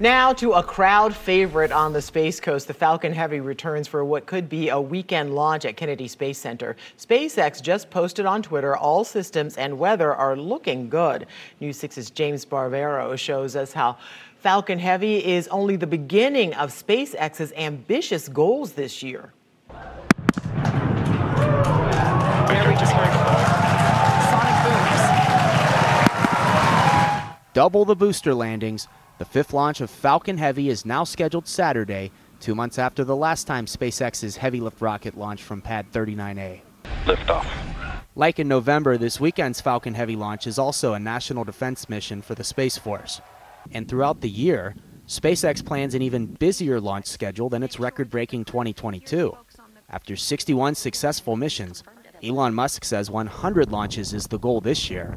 Now to a crowd favorite on the Space Coast. The Falcon Heavy returns for what could be a weekend launch at Kennedy Space Center. SpaceX just posted on Twitter all systems and weather are looking good. News 6's James Sparvero shows us how Falcon Heavy is only the beginning of SpaceX's ambitious goals this year. Double the booster landings the fifth launch of Falcon Heavy is now scheduled Saturday, two months after the last time SpaceX's heavy lift rocket launched from Pad 39A. Liftoff. Like in November, this weekend's Falcon Heavy launch is also a national defense mission for the Space Force. And throughout the year, SpaceX plans an even busier launch schedule than its record breaking 2022. After 61 successful missions, Elon Musk says 100 launches is the goal this year.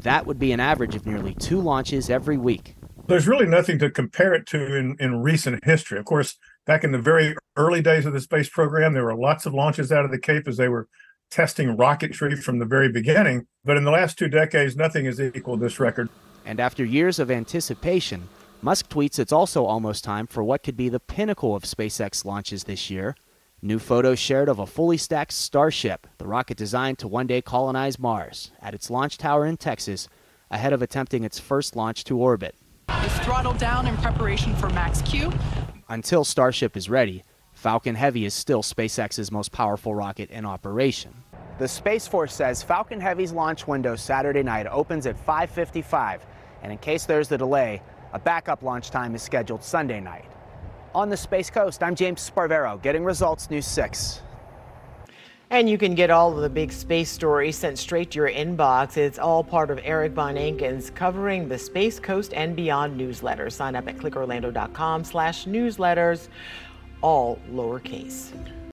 That would be an average of nearly two launches every week there's really nothing to compare it to in, in recent history. Of course, back in the very early days of the space program, there were lots of launches out of the Cape as they were testing rocketry from the very beginning. But in the last two decades, nothing has equaled this record. And after years of anticipation, Musk tweets it's also almost time for what could be the pinnacle of SpaceX launches this year. New photos shared of a fully stacked Starship, the rocket designed to one day colonize Mars, at its launch tower in Texas, ahead of attempting its first launch to orbit is throttled down in preparation for Max Q. Until Starship is ready, Falcon Heavy is still SpaceX's most powerful rocket in operation. The Space Force says Falcon Heavy's launch window Saturday night opens at 5:55, and in case there's a delay, a backup launch time is scheduled Sunday night. On the Space Coast, I'm James Sparvero, getting results News 6. And you can get all of the big space stories sent straight to your inbox. It's all part of Erik von Ancken's covering the Space Coast and Beyond newsletter. Sign up at clickorlando.com slash newsletters, all lowercase.